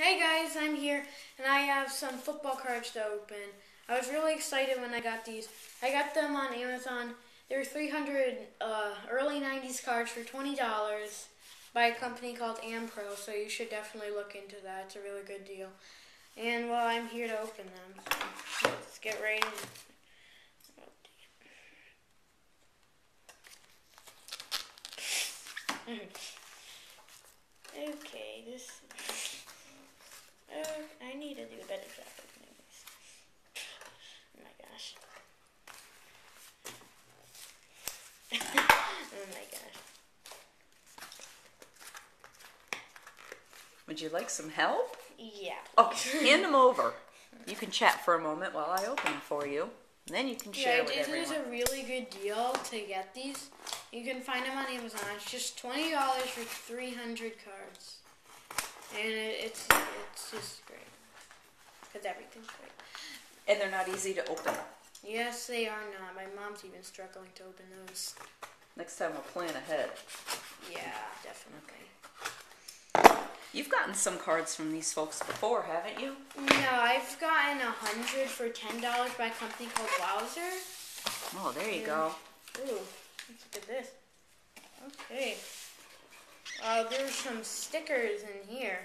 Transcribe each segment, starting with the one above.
Hey guys, I'm here and I have some football cards to open. I was really excited when I got these. I got them on Amazon. They were 300 uh, early 90s cards for $20 by a company called Ampro, so you should definitely look into that. It's a really good deal. And well, I'm here to open them. So let's get right in. Okay, this uh, I need to do a better job opening these. Oh my gosh. oh my gosh. Would you like some help? Yeah. Okay, hand them over. You can chat for a moment while I open them for you. And then you can share Yeah, with this is everyone. a really good deal to get these. You can find them on Amazon. It's just twenty dollars for three hundred cards, and it, it's it's just great because everything's great. And they're not easy to open. Yes, they are not. My mom's even struggling to open those. Next time we'll plan ahead. Yeah, definitely. You've gotten some cards from these folks before, haven't you? No, I've gotten a hundred for ten dollars by a company called Wowzer. Oh, there you go. Ooh, let's look at this. Okay. Uh, there's some stickers in here.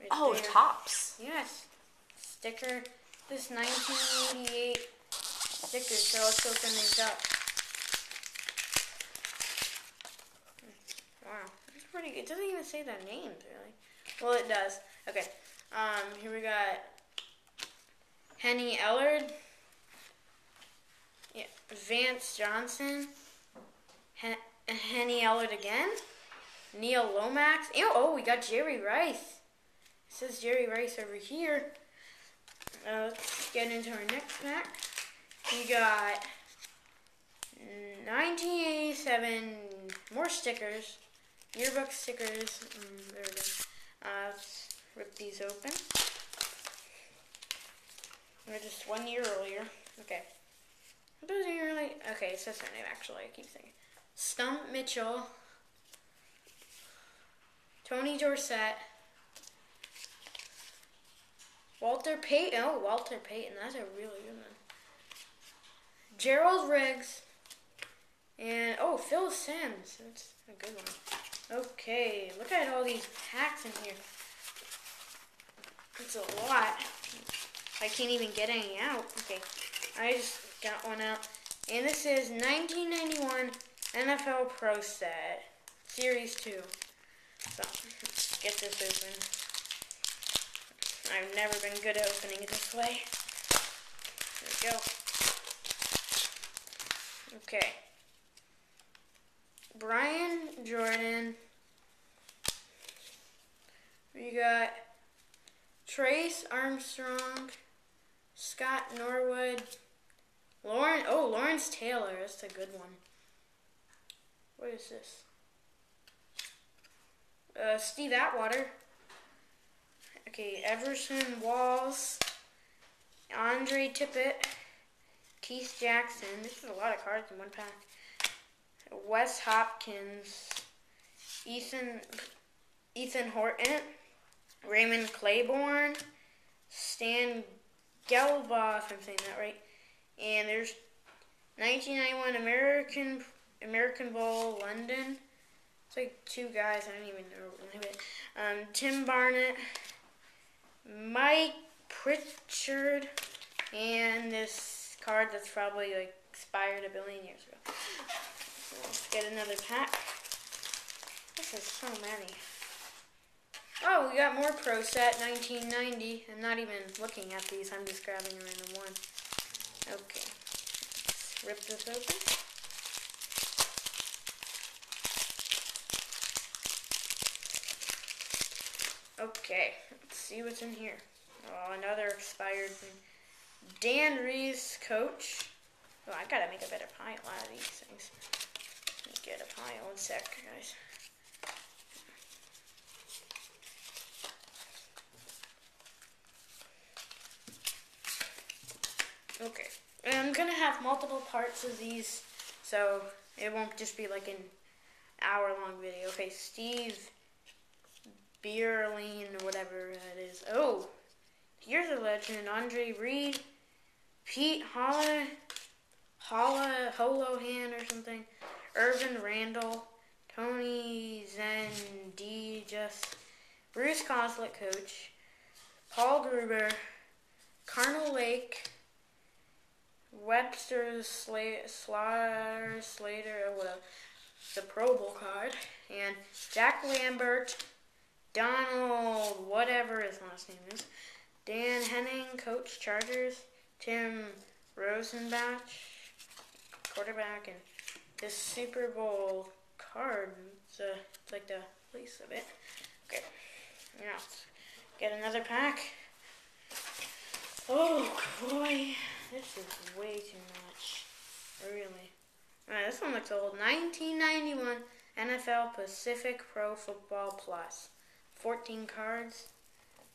Right Oh, there. Topps. Yes. Sticker. This 1988 sticker. So let's open these up. Wow, that's pretty good. It doesn't even say their names really. Well, it does. Okay. Um, here we got Henry Ellard. Yeah, Vance Johnson. Hen- Henry Ellard again. Neil Lomax. Ew, oh, we got Jerry Rice. It says Jerry Rice over here. Uh, let's get into our next pack. We got 1987 more stickers, yearbook stickers. Mm, there we go. Uh, let's rip these open. They're just one year earlier. Okay. It doesn't. Okay, it says name actually. I keep saying. Stump Mitchell. Tony Dorsett. Walter Payton. Oh, Walter Payton. That's a really good one. Gerald Riggs. And, oh, Phil Simms. That's a good one. Okay, look at all these packs in here. It's a lot. I can't even get any out. Okay, I just got one out. And this is 1991 NFL Pro Set, Series 2. So, let's get this open. I've never been good at opening it this way. There we go. Okay. Brian Jordan. We got Trace Armstrong, Scott Norwood, Lauren. Oh, Lawrence Taylor. That's a good one. What is this? Uh, Steve Atwater. Okay, Everson Walls, Andre Tippett, Keith Jackson. This is a lot of cards in one pack. Wes Hopkins, Ethan Ethan Horton, Raymond Clayborn, Stan Gelba, if I'm saying that right. And there's 1991 American American Bowl London. It's like two guys. I don't even know. Um, Tim Barnett, Mike Pritchard, and this card that's probably like expired a billion years ago. Get another pack. This is so many. Oh, we got more Pro Set 1990. I'm not even looking at these. I'm just grabbing a random one. Okay. Let's rip this open. Okay, let's see what's in here. Oh, another expired thing. Dan Reeves, coach. Oh, I gotta make a better pile out of these things. Get a pile in a sec, guys. Okay. And I'm gonna have multiple parts of these, so it won't just be like an hour long video. Okay, Steve Beuerlein whatever that is. Oh, here's a legend. Andre Reed, Pete Holla, Holla Holohan or something. Irvin Randall, Tony Zendi, just Bruce Coslet, coach. Paul Gruber, Carnell Lake, Webster Sla- Slater, Slater, well, the Pro Bowl card, and Jack Lambert, Donald, whatever his last name is, Dan Henning, coach Chargers, Tim Rosenbach, quarterback, and this Super Bowl card. It's, uh, it's like the place of it. Okay, now let's get another pack. Oh boy, this is way too much. Really. Alright, this one looks old. 1991 NFL Pacific Pro Football Plus. 14 cards.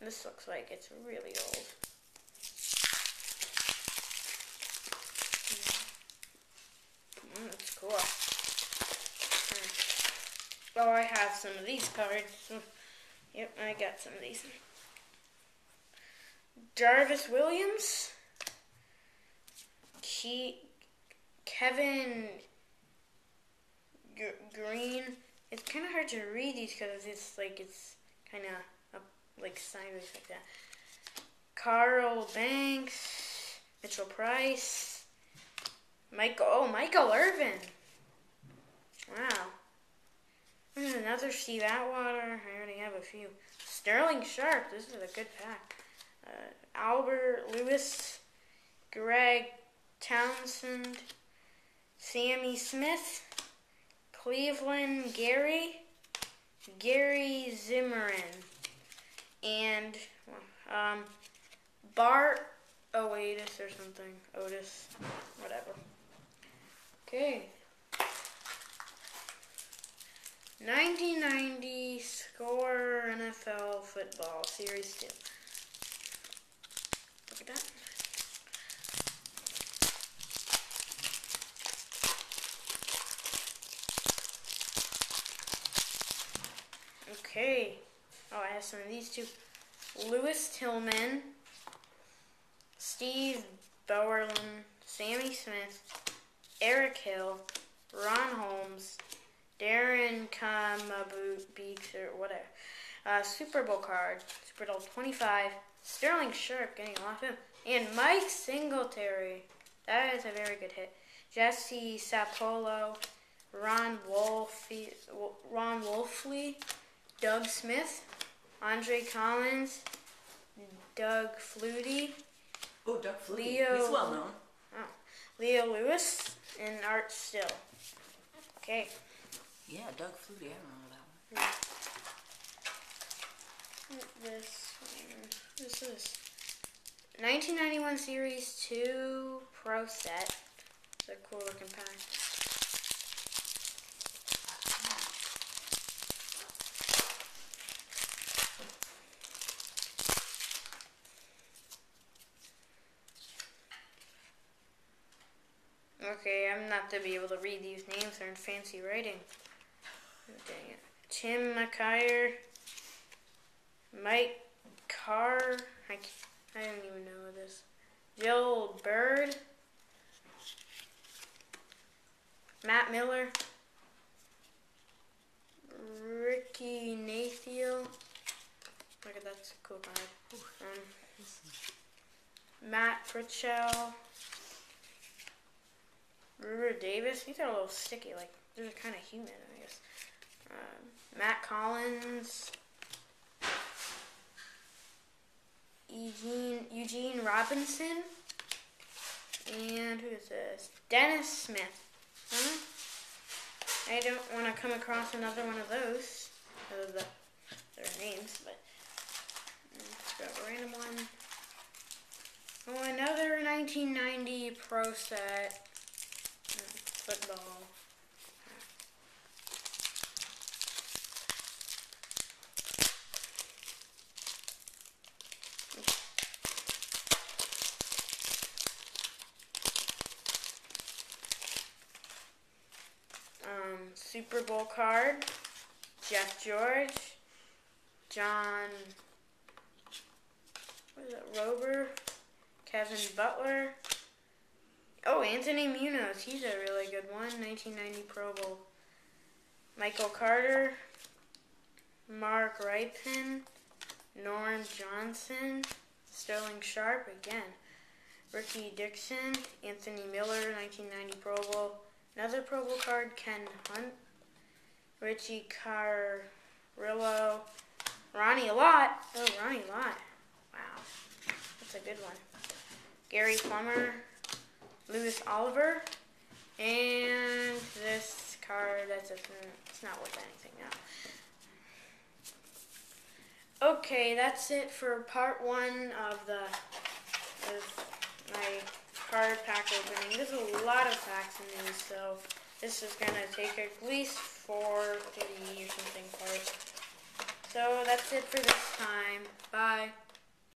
This looks like it's really old. Mm, that's cool. Oh, I have some of these cards. Yep, I got some of these. Jarvis Williams. Ke- Kevin G- Green. It's kind of hard to read these because it's like it's kind of like sideways like that. Carl Banks, Mitchell Price, Michael. Oh, Michael Irvin. Wow. There's another Steve Atwater. I already have a few. Sterling Sharpe. This is a good pack. Uh, Albert Lewis, Greg Townsend, Sammy Smith, Cleveland Gary, Gary Zimmerman, and um, Bart Oates or something. Otis, whatever. Okay. 1990 Score NFL Football Series 2. Look at that. Okay. Oh, I have some of these too. Lewis Tillman, Steve Bowerland, Sammy Smith, Eric Hill, Ron Holmes, Darren Kamabu Beeks or whatever. Uh, Super Bowl card, Super Bowl 25, Sterling Sharpe getting a lot of him, and Mike Singletary. That is a very good hit. Jesse Sapolo, Ron Wolfie, Ron Wolfley, Doug Smith, Andre Collins, Doug Flutie, Oh, Doug Flutie. Leo- He's well known. Leo Lewis, and Art Still. Okay. Yeah, Doug Flutie. I remember that one. Hmm. This one. This is 1991 Series 2 Pro Set. It's a cool looking pack. Okay, I'm not to be able to read these names. They're in fancy writing. Oh, Dang it. Tim McKyer. Mike Carr. I, I don't even know this. Joel Bird. Matt Miller. Ricky Nattiel. Look at that's a cool card. Um, Matt Pritchell. River Davis. These are a little sticky. Like they're kind of humid, I guess. Um, Matt Collins. Eugene Eugene Robinson. And who is this? Dennis Smith. Huh? I don't want to come across another one of those of the, their names, but mm, let's grab a random one. Oh, another 1990 Pro Set mm, football. Um, Super Bowl card, Jeff George, John. What is it? Rober. Kevin Butler. Oh, Anthony Munoz. He's a really good one. 1990 Pro Bowl. Michael Carter. Mark Rypien. Norm Johnson. Sterling Sharpe again. Ricky Dixon. Anthony Miller. 1990 Pro Bowl. Another Pro Bowl card. Ken Hunt. Richie Carrillo. Ronnie Lott. Oh, Ronnie Lott. Wow. That's a good one. Gary Plummer. Lewis Oliver. And this card, that's a, it's not worth anything now. Okay, that's it for part one of the of my card pack opening. There's a lot of packs in these, so this is gonna take at least four, three or something parts. So that's it for this time. Bye.